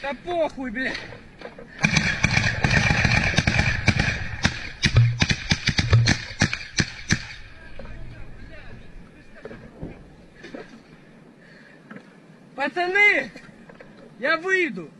Да похуй, блядь. Пацаны, я выйду.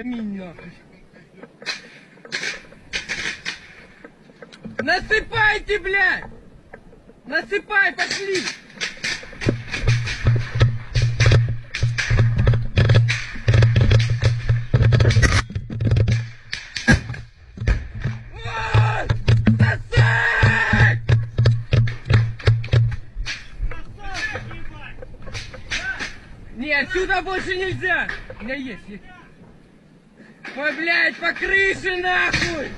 Аминь нахуй. Насыпайте, блядь! Насыпай, пошли! Не, отсюда больше нельзя! У меня есть, есть. Ой, блядь, по крыше нахуй!